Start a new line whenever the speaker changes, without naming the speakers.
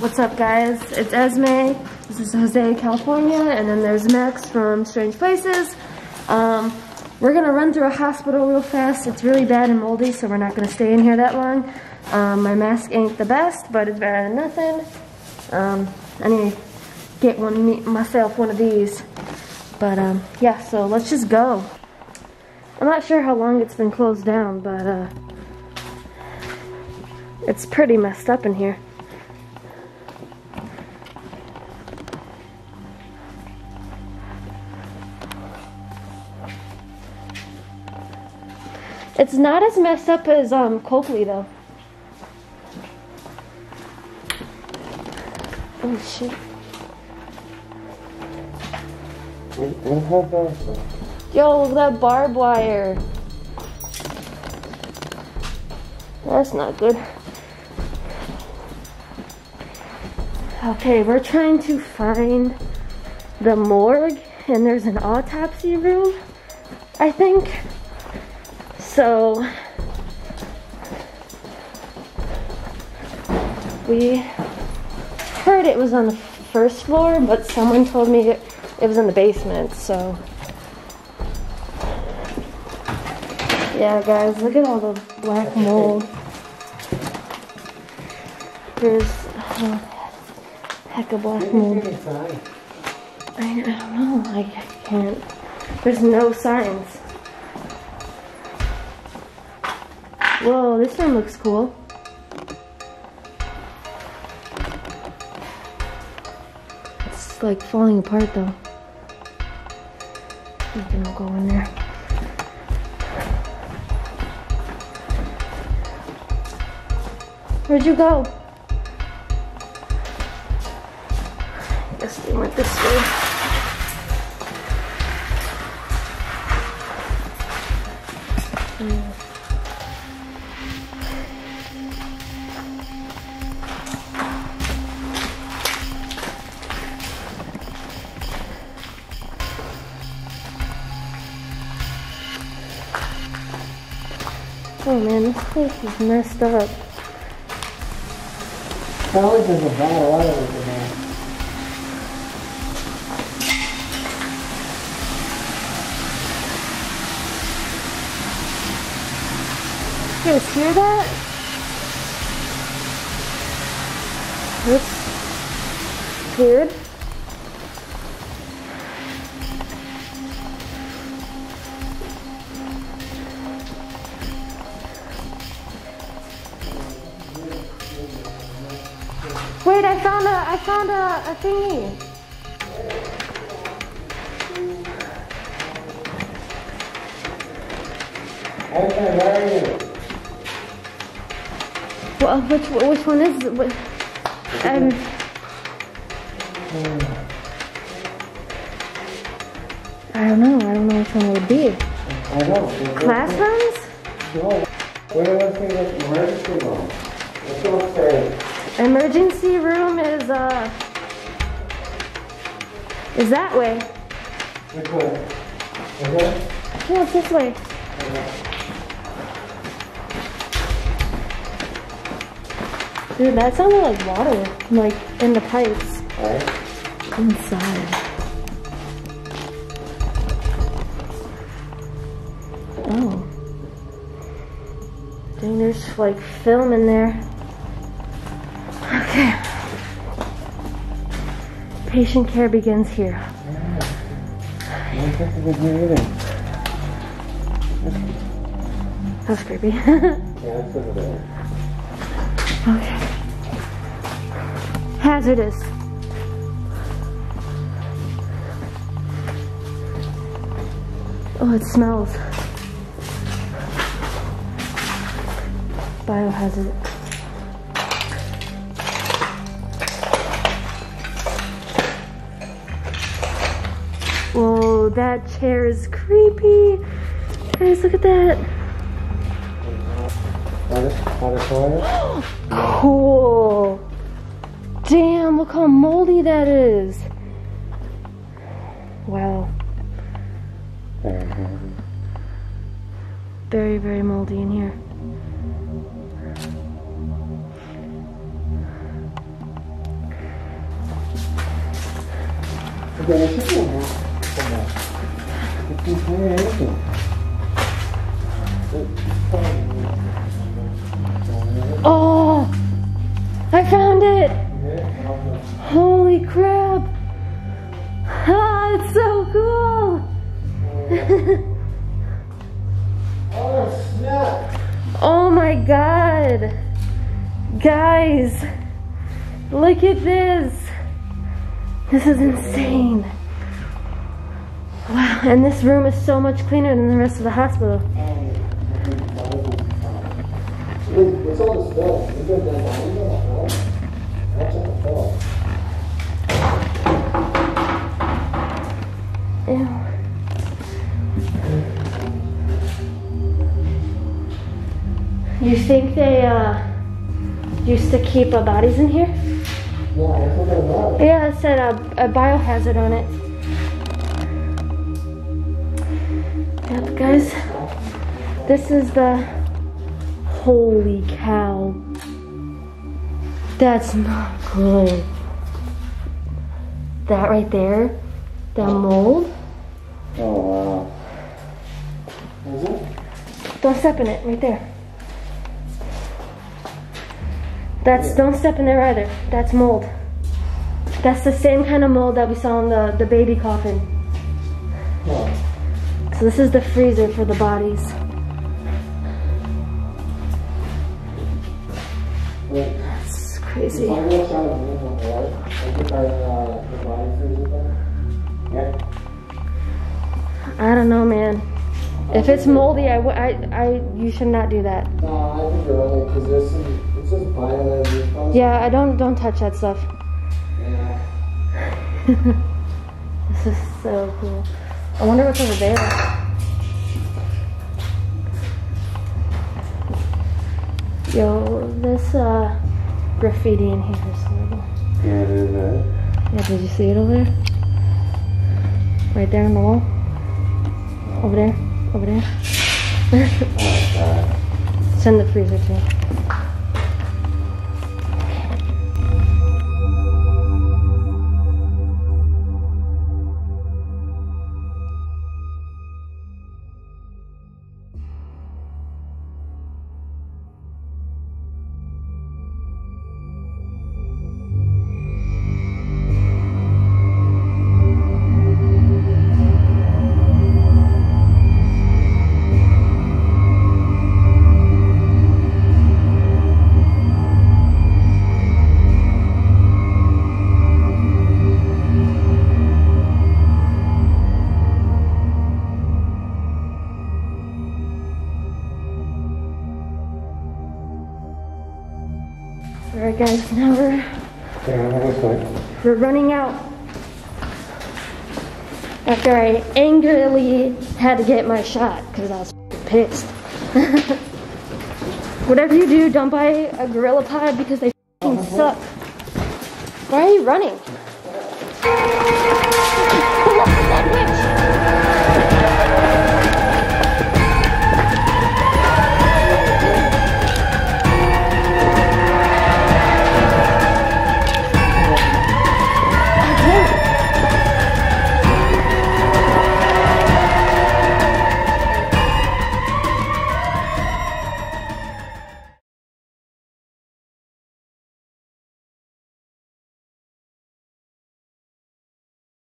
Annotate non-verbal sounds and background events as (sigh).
What's up guys? It's Esme. This is Jose, California, and then there's Max from Strange Places. Um, we're gonna run through a hospital real fast. It's really bad and moldy, so we're not gonna stay in here that long. Um, my mask ain't the best, but it's better than nothing. Um, I need to get one myself one of these. But um, yeah, so let's just go. I'm not sure how long it's been closed down, but uh, it's pretty messed up in here. It's not as messed up as um, Coakley though. Oh shit. Yo, look at that barbed wire. That's not good. Okay, we're trying to find the morgue and there's an autopsy room, I think. So we heard it was on the first floor, but someone told me it, it was in the basement, so. Yeah, guys, look at all the black mold. There's oh, heck of black mold. I, I don't know, I, I can't. There's no signs. Whoa, this one looks cool. It's like falling apart though. We can go in there. Where'd you go? I guess they went this way. Mm. Oh man, this place is messed up.
Probably there's a bottle of oil over there.
You guys hear that? That's weird. Wait, I found a, I found a, a thingy.
Okay, where are you?
Well, which, which one is it? Um, I don't know. I don't know which one it would be.
I know.
Classrooms?
No. Where was the emergency room? Let's go upstairs.
Emergency room is, uh, is that way.
Which way? Okay?
No, it's this way. Dude, that sounded like water, like in the pipes
Alright.
inside. Oh. Dang, there's like film in there. Patient care begins here.
I don't think it was here either.
That's creepy. (laughs)
Yeah, it's over there.
okay. Hazardous. Oh, it smells. Biohazard. that chair is creepy. Guys, look at that. cool. Damn, look how moldy that is. Wow. Very, very moldy in here
como?
Oh, I found it. Holy crap. Ah, it's so cool.
Oh (laughs) snap!
Oh my god. Guys, look at this. This is insane. Wow, and this room is so much cleaner than the rest of the hospital.
It's on the film. You got that on the film? That's on the film.
Ew. You think they uh, used to keep uh, bodies in here?
Yeah, that's what I.
Yeah, it said uh, a biohazard on it. Guys. This is the. Holy cow. That's not good. That right there, that mold.
Oh wow. Is it?
Don't step in it, right there. That's don't step in there either. That's mold. That's the same kind of mold that we saw in the, the baby coffin. So this is the freezer for the bodies. It's crazy.
I go outside of the room, right? I think I, uh, the body freezer thing? Yeah.
I don't know, man. If it's moldy, i I, w- I, I, you should not do that.
No, I think you're right, because there's some, it says biohazard.
Yeah, I don't, don't touch that stuff.
Yeah. (laughs)
This is so cool. I wonder what's over there. Yo, this uh, graffiti in here is horrible.
Yeah, it is?
Yeah, did you see it over there? Right there on the wall? Over there? Over there?
Oh, God.
It's in the freezer too. Alright guys, now we're
Yeah, that looks like.
We're running out. After I angrily had to get my shot because I was pissed. (laughs) Whatever you do, don't buy a Gorilla Pod because they fing suck. Why are you running? (laughs)